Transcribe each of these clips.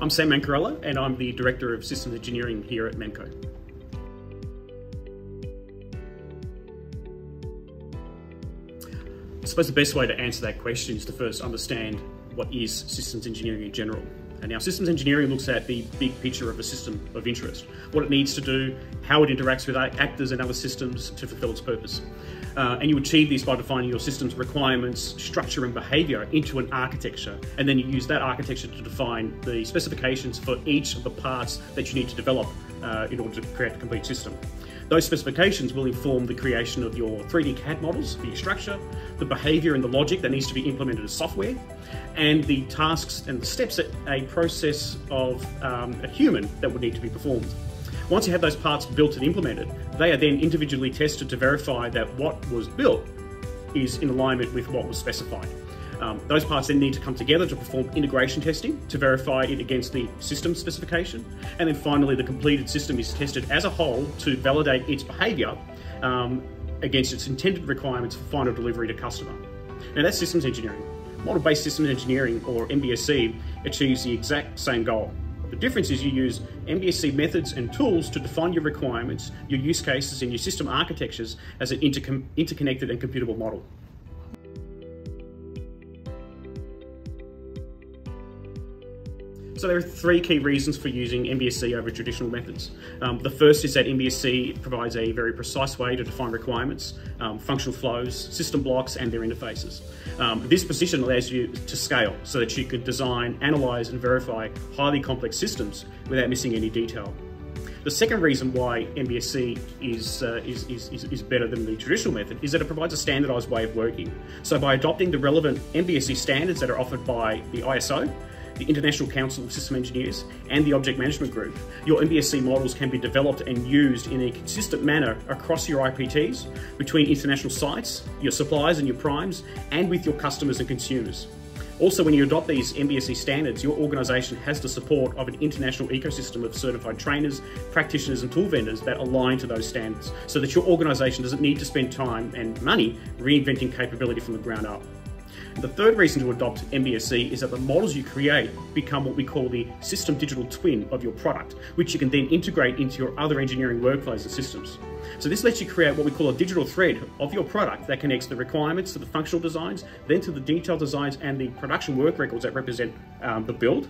I'm Sam Mancarella and I'm the Director of Systems Engineering here at MEMKO. I suppose the best way to answer that question is to first understand what is systems engineering in general. And now systems engineering looks at the big picture of a system of interest, what it needs to do, how it interacts with actors and other systems to fulfill its purpose. Uh, and you achieve this by defining your system's requirements, structure and behavior into an architecture. And then you use that architecture to define the specifications for each of the parts that you need to develop uh, in order to create a complete system. Those specifications will inform the creation of your 3D CAD models for your structure, the behavior and the logic that needs to be implemented as software, and the tasks and the steps that a process of um, a human that would need to be performed. Once you have those parts built and implemented, they are then individually tested to verify that what was built is in alignment with what was specified. Um, those parts then need to come together to perform integration testing to verify it against the system specification. And then finally, the completed system is tested as a whole to validate its behavior um, against its intended requirements for final delivery to customer. Now that's systems engineering. Model-based systems engineering, or MBSE, achieves the exact same goal. The difference is you use MBSE methods and tools to define your requirements, your use cases, and your system architectures as an interconnected and computable model. So there are three key reasons for using MBSE over traditional methods. Um, the first is that MBSE provides a very precise way to define requirements, um, functional flows, system blocks, and their interfaces. Um, this position allows you to scale so that you can design, analyze, and verify highly complex systems without missing any detail. The second reason why MBSE is, uh, is, is, is, better than the traditional method is that it provides a standardized way of working. So by adopting the relevant MBSE standards that are offered by the ISO, the International Council of System Engineers, and the Object Management Group, your MBSE models can be developed and used in a consistent manner across your IPTs, between international sites, your suppliers and your primes, and with your customers and consumers. Also, when you adopt these MBSE standards, your organisation has the support of an international ecosystem of certified trainers, practitioners, and tool vendors that align to those standards so that your organisation doesn't need to spend time and money reinventing capability from the ground up. The third reason to adopt MBSE is that the models you create become what we call the system digital twin of your product, which you can then integrate into your other engineering workflows and systems. So this lets you create what we call a digital thread of your product that connects the requirements to the functional designs, then to the detailed designs and the production work records that represent um, the build,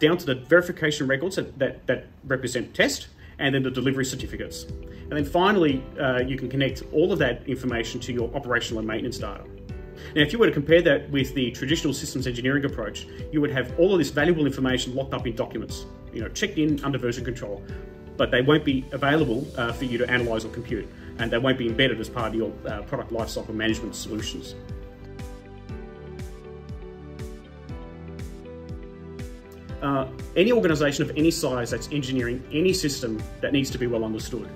down to the verification records that, that, that represent test, and then the delivery certificates. And then finally, uh, you can connect all of that information to your operational and maintenance data. Now, if you were to compare that with the traditional systems engineering approach, you would have all of this valuable information locked up in documents, you know, checked in under version control, but they won't be available uh, for you to analyze or compute, and they won't be embedded as part of your uh, product lifecycle management solutions. Uh, any organisation of any size that's engineering any system that needs to be well understood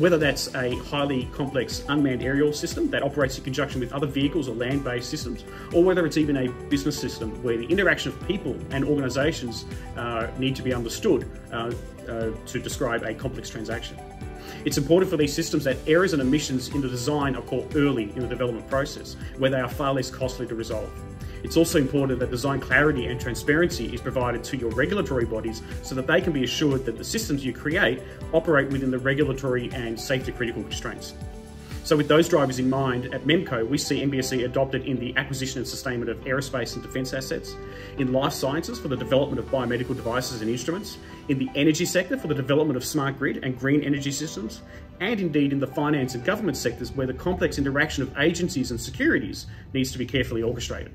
whether that's a highly complex unmanned aerial system that operates in conjunction with other vehicles or land-based systems, or whether it's even a business system where the interaction of people and organisations uh, need to be understood uh, uh, to describe a complex transaction. It's important for these systems that errors and omissions in the design are caught early in the development process, where they are far less costly to resolve. It's also important that design clarity and transparency is provided to your regulatory bodies so that they can be assured that the systems you create operate within the regulatory and safety critical constraints. So with those drivers in mind, at MEMKO, we see MBSE adopted in the acquisition and sustainment of aerospace and defence assets, in life sciences for the development of biomedical devices and instruments, in the energy sector for the development of smart grid and green energy systems, and indeed in the finance and government sectors where the complex interaction of agencies and securities needs to be carefully orchestrated.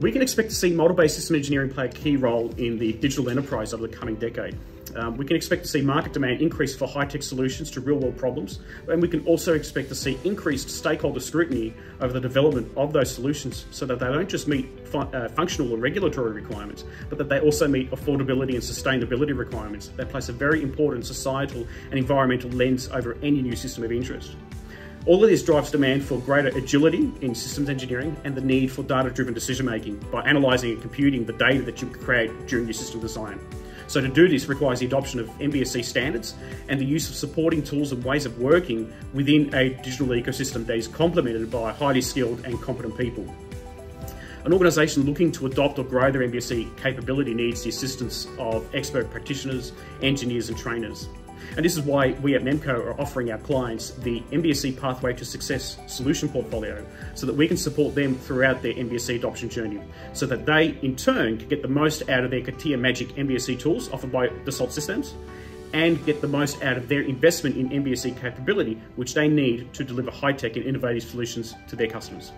We can expect to see model-based system engineering play a key role in the digital enterprise over the coming decade. Um, we can expect to see market demand increase for high-tech solutions to real-world problems, and we can also expect to see increased stakeholder scrutiny over the development of those solutions so that they don't just meet fu uh, functional or regulatory requirements, but that they also meet affordability and sustainability requirements that place a very important societal and environmental lens over any new system of interest. All of this drives demand for greater agility in systems engineering and the need for data-driven decision making by analysing and computing the data that you create during your system design. So to do this requires the adoption of MBSE standards and the use of supporting tools and ways of working within a digital ecosystem that is complemented by highly skilled and competent people. An organisation looking to adopt or grow their MBSE capability needs the assistance of expert practitioners, engineers and trainers. And this is why we at MEMKO are offering our clients the MBSE Pathway to Success solution portfolio so that we can support them throughout their MBSE adoption journey so that they in turn can get the most out of their CATIA Magic MBSE tools offered by Dassault Systems and get the most out of their investment in MBSE capability, which they need to deliver high-tech and innovative solutions to their customers.